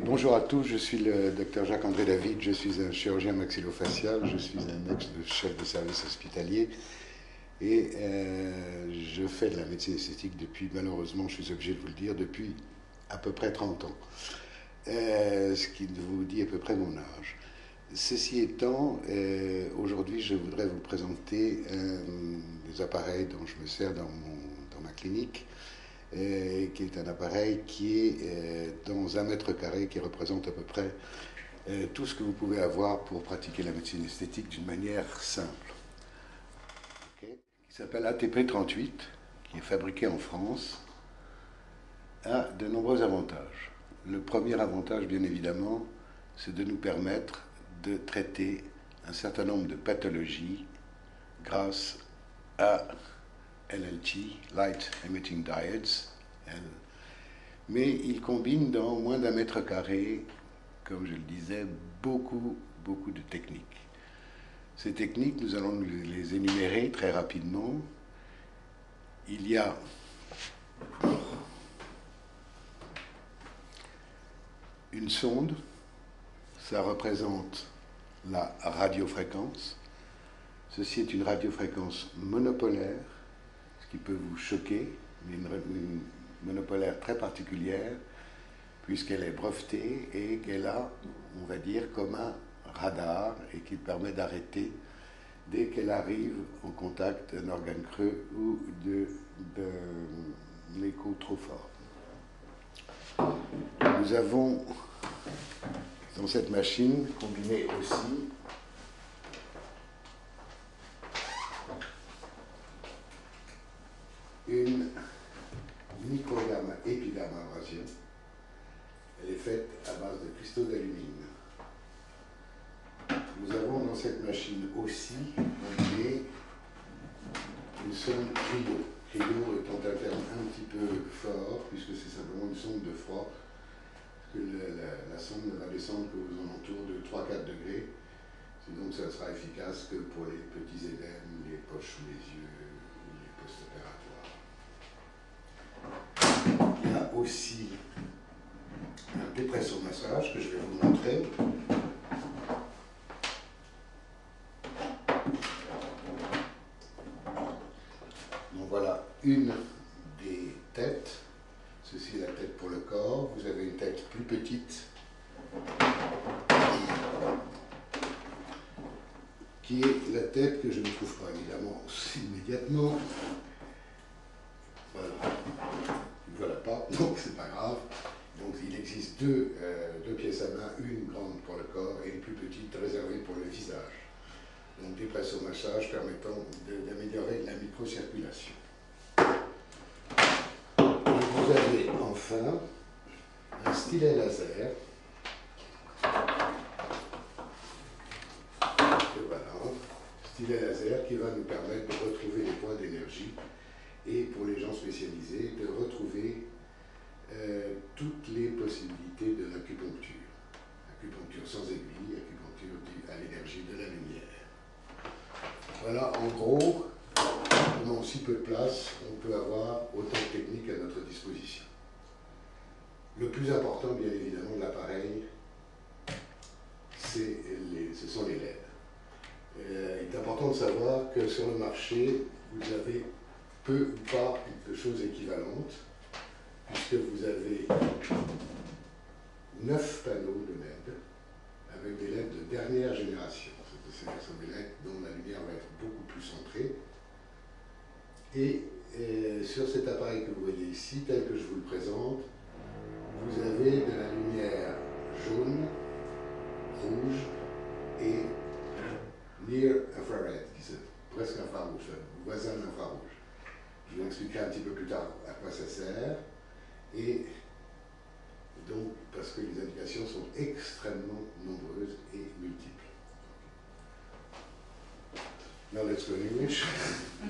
Bonjour à tous, je suis le docteur Jacques-André David, je suis un chirurgien maxillofacial, je suis un ex-chef de service hospitalier. Et euh, je fais de la médecine esthétique depuis, malheureusement, je suis obligé de vous le dire, depuis à peu près 30 ans. Euh, ce qui vous dit à peu près mon âge. Ceci étant, euh, aujourd'hui, je voudrais vous présenter des appareils dont je me sers dans ma clinique euh, qui est un appareil qui est euh, dans un mètre carré, qui représente à peu près euh, tout ce que vous pouvez avoir pour pratiquer la médecine esthétique d'une manière simple. Qui s'appelle ATP38, qui est fabriqué en France, a de nombreux avantages. Le premier avantage, bien évidemment, c'est de nous permettre de traiter un certain nombre de pathologies grâce à LLT, Light Emitting Diodes. Mais il combine dans moins d'un mètre carré, comme je le disais, beaucoup, beaucoup de techniques. Ces techniques, nous allons les énumérer très rapidement. Il y a une sonde, ça représente la radiofréquence. Ceci est une radiofréquence monopolaire qui peut vous choquer, mais une, monopolaire très particulière, puisqu'elle est brevetée et qu'elle a, on va dire, comme un radar et qui permet d'arrêter dès qu'elle arrive en contact d'un organe creux ou de, de l'écho trop fort. Nous avons dans cette machine combiné aussi une microderme épiderme abrasion. Elle est faite à base de d'alumine. Nous avons dans cette machine aussi une sonde cryo. Cryo étant un terme un petit peu fort, puisque c'est simplement une sonde de froid, que la, sonde ne va descendre qu'aux alentours de 3-4 degrés. Sinon, ça sera efficace que pour les petits édèmes, les poches sous les yeux, les post-opératoires aussi un que je vais vous montrer. Donc voilà une des têtes. Ceci est la tête pour le corps. Vous avez une tête plus petite qui est la tête que je ne trouve pas évidemment immédiatement. Voilà voilà pas, donc c'est pas grave. Donc il existe deux, euh, une grande pour le corps et une plus petite réservée pour le visage. Donc des presses au massage permettant d'améliorer la microcirculation. vous avez enfin un stylet laser. Voilà, stylet laser qui va nous permettre de retrouver les points d'énergie et pour les gens spécialisés de retrouver Comment en si peu de place on peut avoir autant de techniques à notre disposition. Le plus important, bien évidemment, de l'appareil, ce sont les LED. Euh, il est important de savoir que sur le marché, vous avez peu ou pas de choses équivalentes, puisque vous avez neuf panneaux de LED avec des LED de dernière génération. Ce sont des LED dont la lumière va être beaucoup plus centrée. Et euh, sur cet appareil que vous voyez ici, tel que je vous le présente, vous avez de la lumière jaune, rouge et near infrared, qui est presque infrarouge, voisin d'infrarouge. Je vais expliquer un petit peu plus tard à quoi ça sert. Et parce que les indications sont extrêmement nombreuses et multiples. Now let's go English.